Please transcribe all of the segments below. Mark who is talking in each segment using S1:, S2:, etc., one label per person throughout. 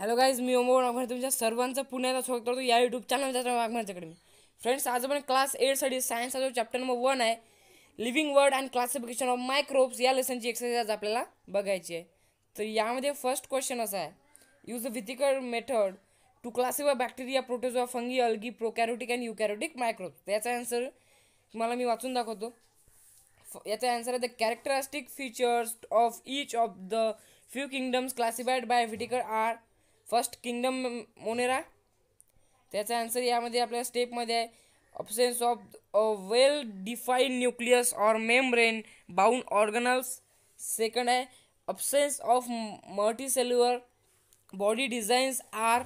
S1: Hello guys मी ओमो वाघमारे तुमच्या सर्वांचं पुण्याला स्वागत करतो. या यूट्यूब चॅनलच्या वाघमारेच्याकडे मी. फ्रेंड्स आज आपण क्लास एटसाठी सायन्सचा जो चॅप्टर नंबर वन आहे living world and classification of microbes या लेसनची एक्सरसाइज आपल्याला बघायची आहे. तर यामध्ये फर्स्ट क्वेश्चन असा आहे. Use the Whittaker method to classify bacteria protozoa fungi algae prokaryotic and eukaryotic microbes याचा आन्सर तुम्हाला मी वाचून दाखवतो. फ- याचा आन्सर आहे the characteristic features of each of the few kingdoms classified by Whittaker are first kingdom Monera. त्याचा answer यामध्ये आपल्या स्टेपमध्ये आहे. Options of a well define nucleus or membrane bound organelles second आहे options of multicellular body designs are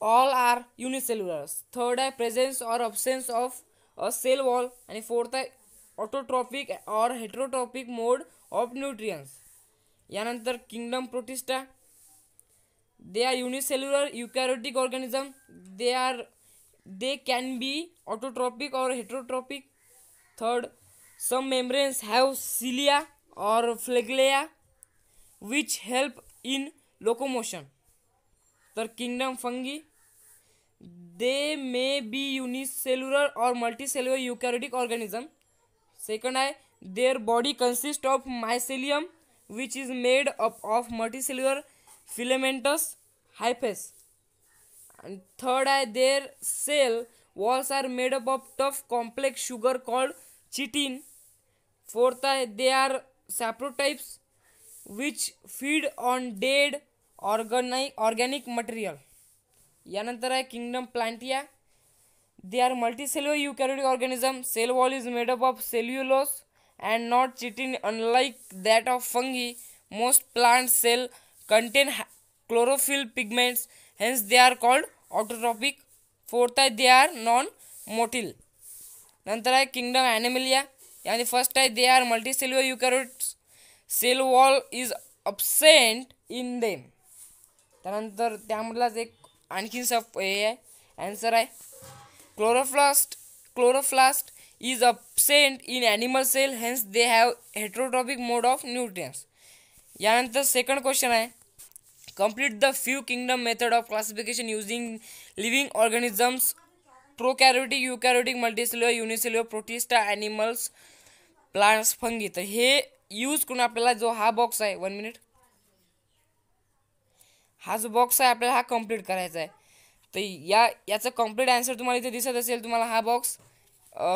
S1: all are unicellulars third आहे presence or absence of a cell wall आणि fourth आहे autotrophic or heterotrophic mode of nutrients यानंतर kingdom Protista they are unicellular eukaryotic organism they are they can be autotrophic or heterotrophic third some membranes have cilia or flagella which help in locomotion third kingdom fungi they may be unicellular or multicellular eukaryotic organism second eye their body consists of mycelium which is made up of multicellular filamentous hyphus and third eye their cell walls are made up of tough complex sugar called chitin fourth eye they are saprotypes which feed on dead organic organic material यानंतर आहे kingdom Plantae they are multicellular eukaryotic organism cell wall is made up of cellulose and not chitin unlike that of fungi most plant cell contain ha- chlorophyll pigments. Hence they are called autotrophic fourth आहे they R non मोटिल नंतर आहे kingdom ॲनिमिलिया यामध्ये first आहे they are multicellular eukaryotes cell wall is absent in them त्यानंतर त्यामधलाच एक आणखीन सब हे आहे. ॲन्सर आहे. Chloroplast chloroplast is absent in animal cell hence they have heterotrophic mode of nutrients यानंतर सेकंड क्वेश्चन आहे. Complete the few kingdom method of classification using living organisms prokaryotic eukaryotic multicellular unicellular protista animals plants fungi तर हे use करून आपल्याला जो हा box आहे one minute हा जो बॉक्स आहे आपल्याला हा कंप्लीट करायचा आहे तर या याचा कंप्लीट आन्सर तुम्हाला इथे दिसत असेल तुम्हाला हा बॉक्स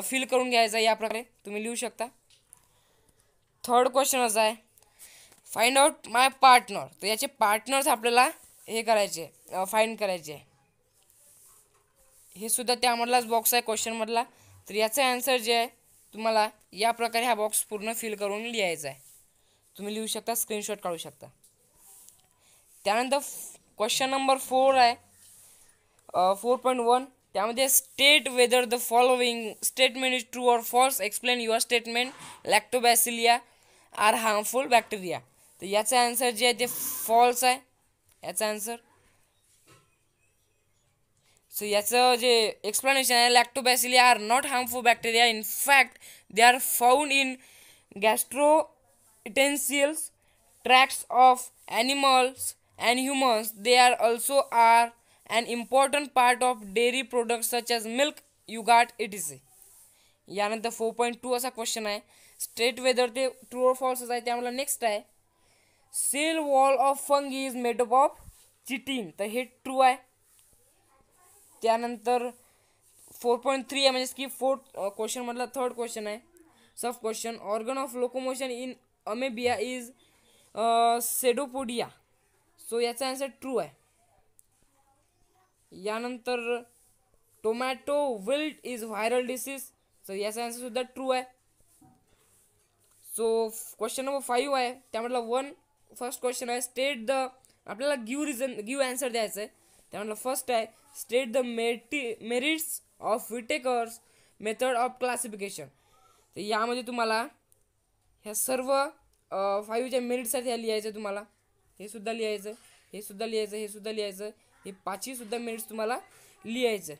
S1: फिल करून घ्यायचा आहे या प्रकारे तुम्ही लिहू शकता थर्ड क्वेश्चन असा आहे फाइंड आउट माय पार्टनर तर याचे पार्टनर्स आपल्याला हे करायचे फाईंड करायचे. हे सुद्धा त्यामधलाच बॉक्स आहे क्वेश्चनमधला तर याचं ॲन्सर जे आहे तुम्हाला या प्रकारे हा बॉक्स पूर्ण फिल करून लिहायचा आहे. तुम्ही लिहू शकता स्क्रीनशॉट काढू शकता. त्यानंतर क्वेश्चन नंबर फोर आहे. फोर पॉईंट वन त्यामध्ये state whether the following statement is true or false explain your statement lactobacilli are harmful bacteria तर याचा आन्सर जे आहे ते फॉल्स आहे. याचा आन्सर सो याचं जे एक्सप्लेनेशन आहे lactobacilli are not harmful bacteria in fact they are found in gastro इटेन्शियल्स tracts of animals and humans they are humans. Are are important part of dairy part सच dairy milk such as it is etc. यानंतर four point two असा question आहे. State whether ते true or फॉल्सच आहे त्यामुळे next आहे. Cell wall of fungi is made up of chitin तर हे ट्रू आहे. त्यानंतर फोर पॉईंट थ्री आहे म्हणजेच की फोर्थ क्वेश्चनमधला थर्ड क्वेश्चन आहे. Sub question organ of locomotion in amoeba is pseudopodia so याचा आन्सर ट्रू आहे. यानंतर tomato wilt is viral disease so याचा आन्सर सुद्धा ट्रू आहे. सो क्वेश्चन नंबर फाईव्ह आहे. त्यामधला वन फर्स्ट क्वेश्चन आहे स्टेट द आपल्याला गिव रिझन गिव आन्सर द्यायचं आहे. त्यामधला फर्स्ट आहे state the मेटी merits of Whittaker's method of classification तर यामध्ये तुम्हाला ह्या सर्व फाईव्हच्या मेरिटसाठी ह्या लिहायचं तुम्हाला. हे सुद्धा लिहायचं हे सुद्धा लिहायचं हे सुद्धा लिहायचं हे पाचवीसुद्धा मेरिट्स तुम्हाला लिहायचं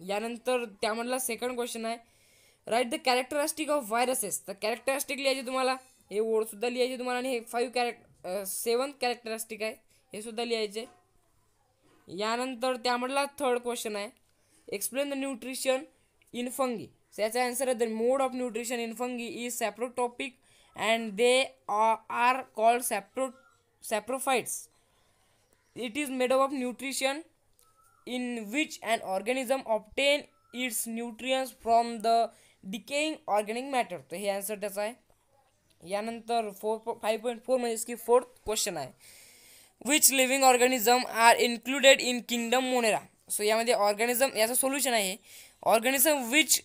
S1: यानंतर त्यामधला सेकंड क्वेश्चन आहे write the characteristic of viruses तर कॅरेक्टरिस्टिक लिहायचे तुम्हाला. हे वर्डसुद्धा लिहायचे तुम्हाला आणि हे फाईव्ह कॅरेक्ट सेवन कॅरेक्टरिस्टिक आहे. हे सुद्धा लिहायचे. यानंतर त्यामधला थर्ड क्वेश्चन आहे. Explain the nutrition in fungi याचा आन्सर आहे the mode of nutrition in fungi is saprotrophic and they are called sapro saprophytes it is made of nutrition in which which organism obtain its nutrients from the the decaying matter तर हे answer त्याचं आहे. यानंतर four five point four म्हणजे की fourth question आहे. Which living organism are included in kingdom Monera so यामध्ये organism याचं सोल्युशन आहे. Organism which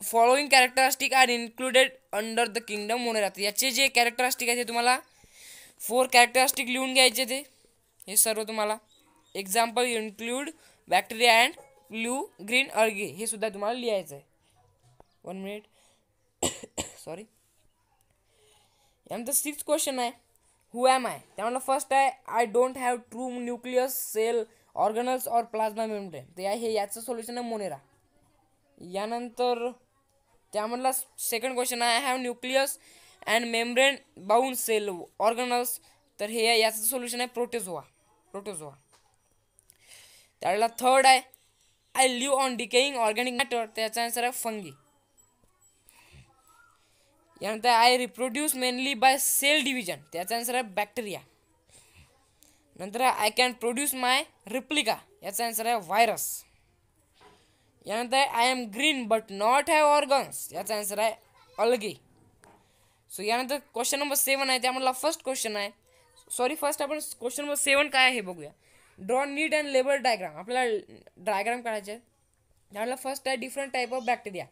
S1: following characteristic are included under the kingdom Monera तर याचे जे कॅरेक्टरिस्टिक आहे ते तुम्हाला फोर कॅरेक्टरिस्टिक लिहून घ्यायचे ते. हे सर्व तुम्हाला example include bacteria and blue green algae हे सुद्धा तुम्हाला लिहायचं आहे. वन मिनिट सॉरी यानंतर सिक्स क्वेश्चन आहे हु. ॲम आय त्यामधला फर्स्ट आहे I don't have true nucleus cell organelles और प्लाझ्मा मेम्ब्रेन तर हे याचं सोल्युशन आहे मोनेरा. यानंतर त्यामधला सेकंड क्वेश्चन आहे. Have nucleus and membrane bound cell organelles तर हे याचं सोल्युशन आहे प्रोटेझोआ प्रोटेझोआ त्यावेळेला थर्ड आहे. I live on decaying organic matter त्याचा आन्सर आहे फंगी यानंतर I reproduce mainly by cell division त्याचा आन्सर आहे बॅक्टेरिया नंतर I can produce my replica याचा आन्सर आहे व्हायरस यानंतर I am green but not have organs याचा आन्सर आहे अलगे सो यानंतर क्वेश्चन नंबर सेवन आहे. त्यामधला फर्स्ट क्वेश्चन आहे. सॉरी फर्स्ट आपण क्वेश्चन नंबर सेवन काय आहे हे बघूया. Draw neat and label diagram आपल्याला डायग्राम काढायचे आहे त्यामधला फर्स्ट आहे डिफरंट टाईप ऑफ बॅक्टेरिया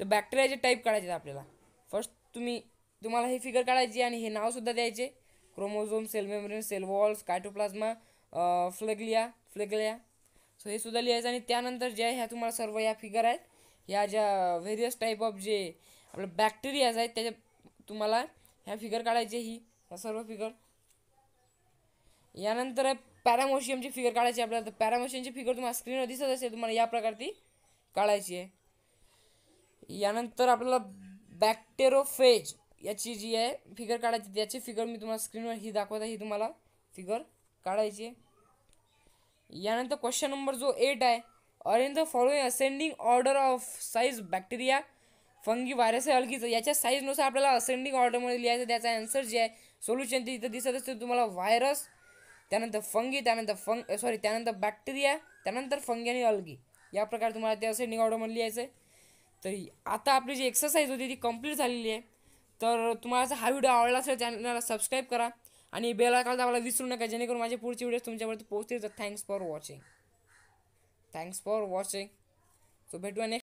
S1: तर बॅक्टेरियाचे टाईप काढायचे आहेत आपल्याला. फर्स्ट तुम्ही तुम्हाला हे फिगर काढायची आणि हे नावसुद्धा द्यायचे. Chromosome cell membrane cell walls cytoplasm flagella flagella so हे सुद्धा लिहायचं आणि त्यानंतर जे आहे ह्या तुम्हाला सर्व या फिगर आहेत ह्या ज्या व्हेरियस टाईप ऑफ जे आपलं बॅक्टेरियाज आहेत त्याच्या तुम्हाला ह्या फिगर काढायचे ही ह्या सर्व फिगर यानंतर पॅरामोशियमची फिगर काढायची आपल्याला. तर पॅरामोशियमची फिगर तुम्हाला स्क्रीनवर दिसत असेल तुम्हाला या प्रकारची काढायची आहे. यानंतर आपल्याला बॅक्टेरोफेज याची जी आहे फिगर काढायची. याची फिगर मी तुम्हाला स्क्रीनवर ही दाखवत. आहे ही तुम्हाला फिगर काढायची आहे. यानंतर क्वेश्चन नंबर जो एट आहे arrange the following ascending order of size bacteria fungi virus आहे अलगीचं याच्या साईजनुसार आपल्याला असेंडिंग ऑर्डरमध्ये लिहायचं त्याचा आन्सर जे आहे सोल्युशन ते इथं दिसत असते. तुम्हाला व्हायरस त्यानंतर फंगी त्यानंतर फंग सॉरी त्यानंतर बॅक्टेरिया त्यानंतर फंगी आणि अलगी या प्रकारे तुम्हाला ते असेंडिंग ऑर्डरमध्ये लिहायचं आहे. तर आता आपली जी एक्सरसाइज होती ती कंप्लीट झालेली आहे. तर तुम्हाला हा व्हिडिओ आवडला असेल चॅनलला सबस्क्राईब करा आणि बेल आयकॉन दाबायला विसरू नका जेणेकरून माझे पुढचे व्हिडिओ तुमच्यापर्यंत पोहोचतील. तर thanks for watching thanks for watching so भेटूया नेक्स्ट